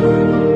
Lord.